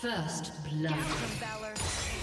First blood.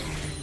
Yeah.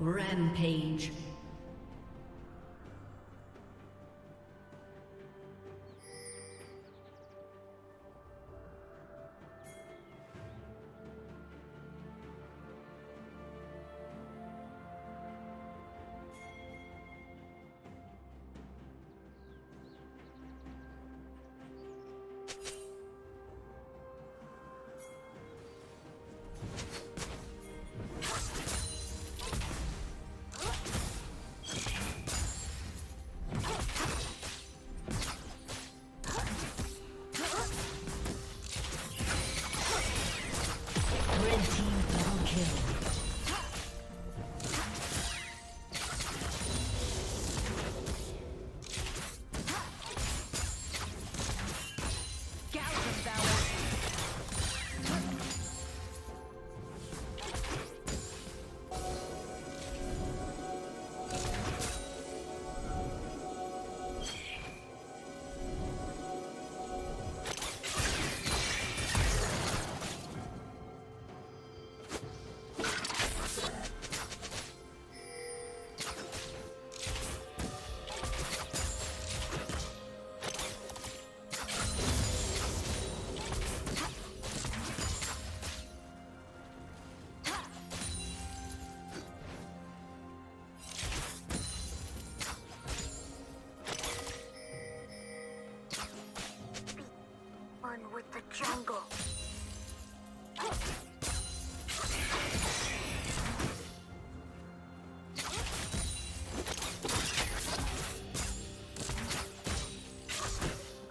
Rampage.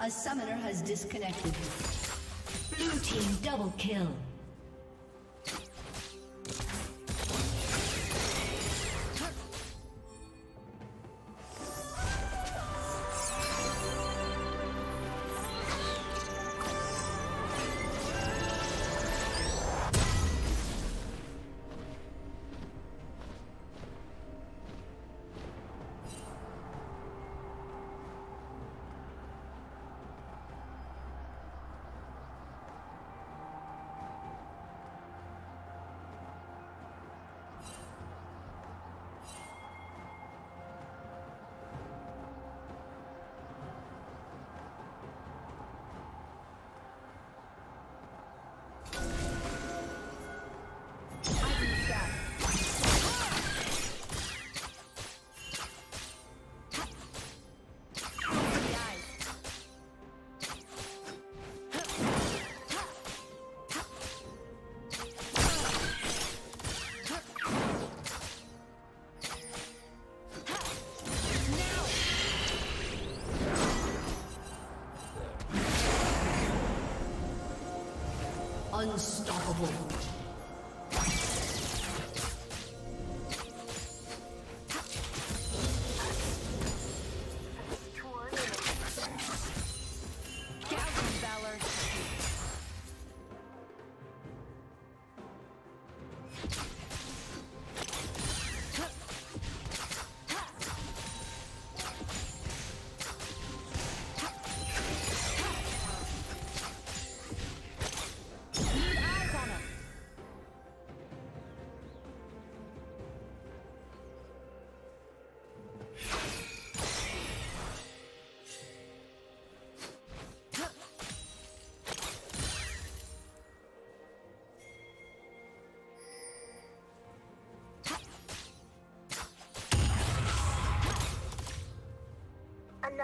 Summoner has disconnected. Blue team double kill. Unstoppable.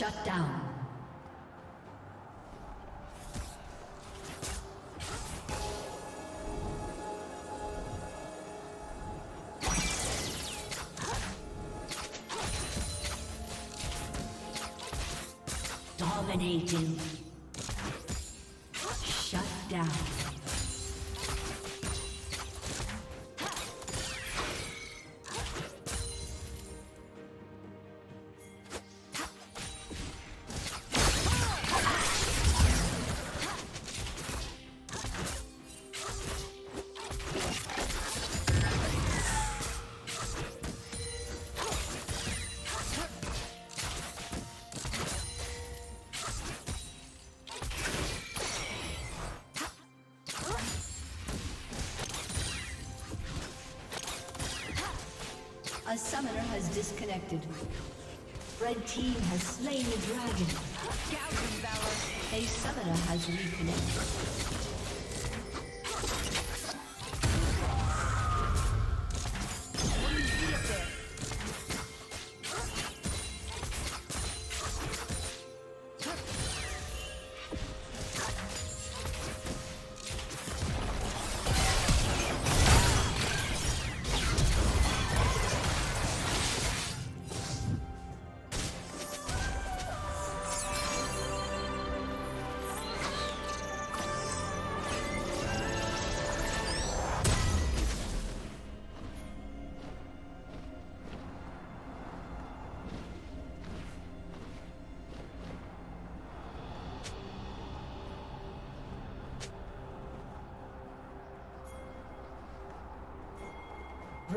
Shut down. Dominating. Shut down. Summoner has disconnected. Red team has slain the dragon. Valor. A summoner has reconnected.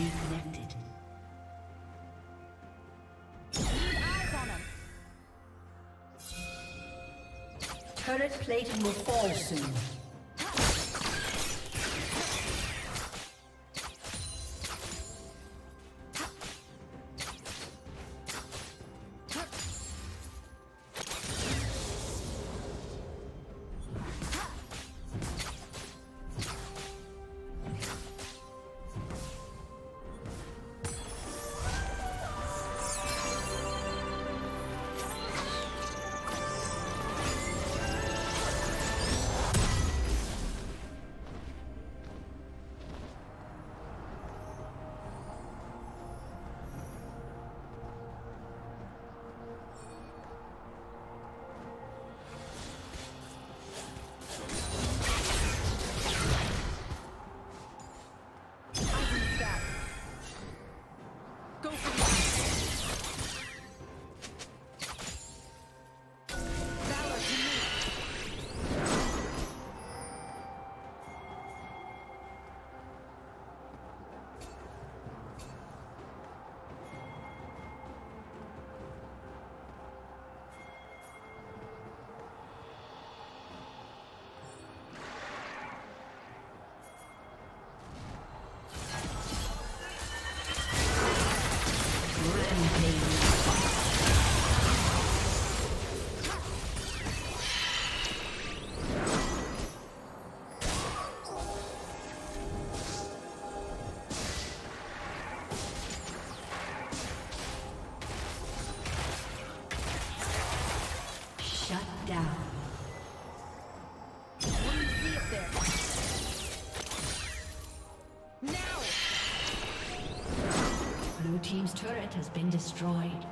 being connected. Turret plating will fall soon. has been destroyed.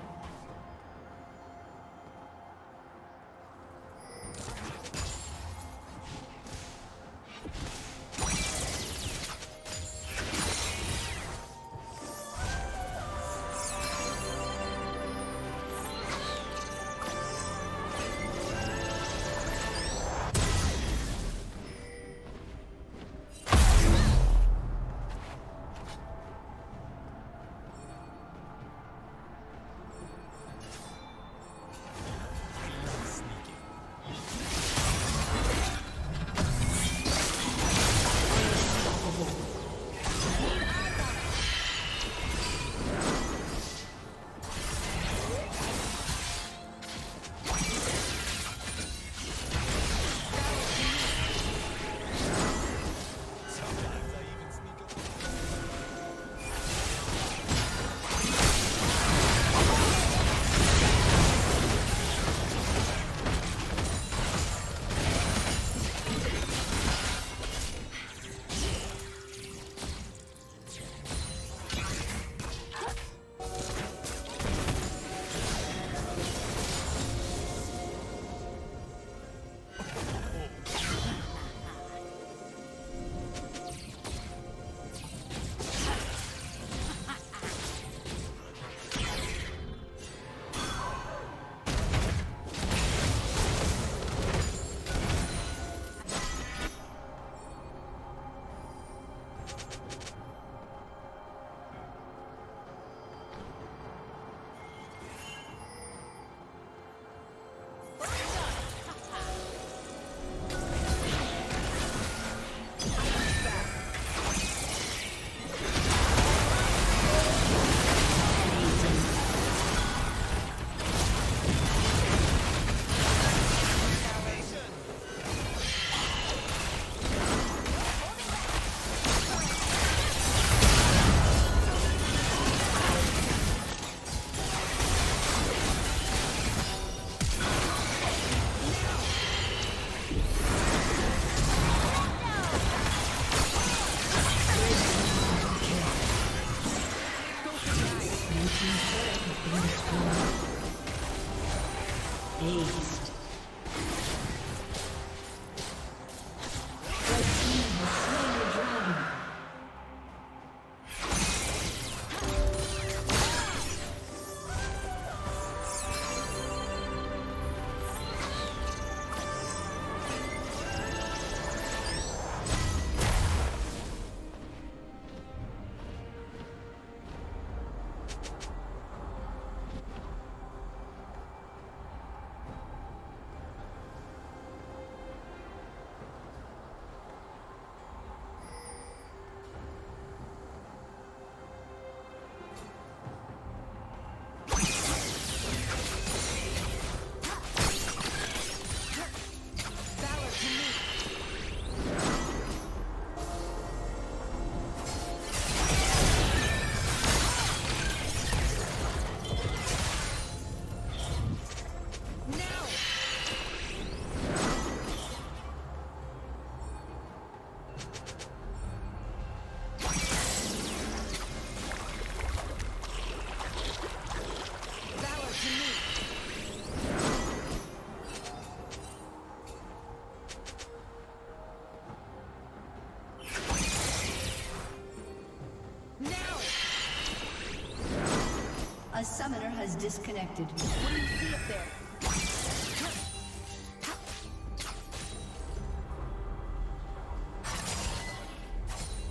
Has disconnected. What do you see up there?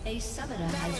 A summoner has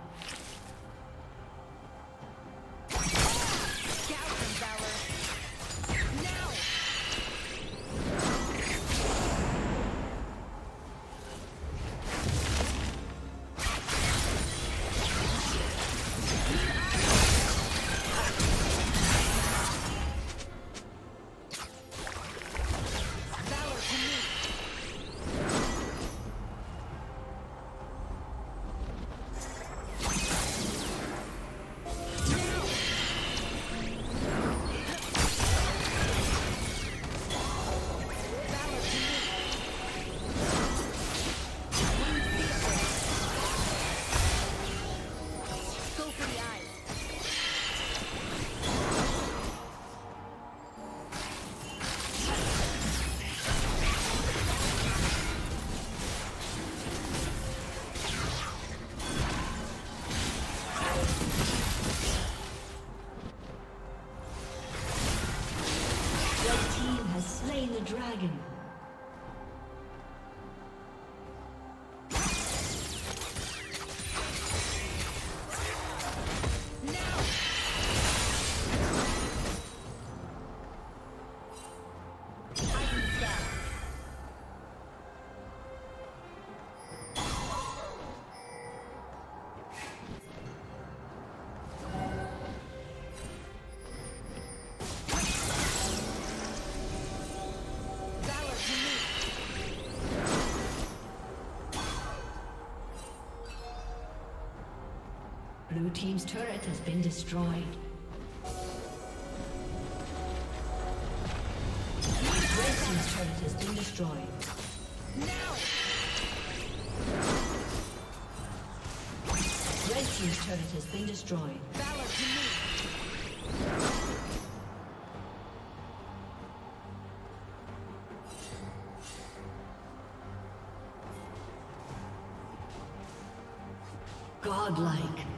Blue Team's turret has been destroyed. Red Team's turret has been destroyed. Now! Red Team's turret has been destroyed. Godlike.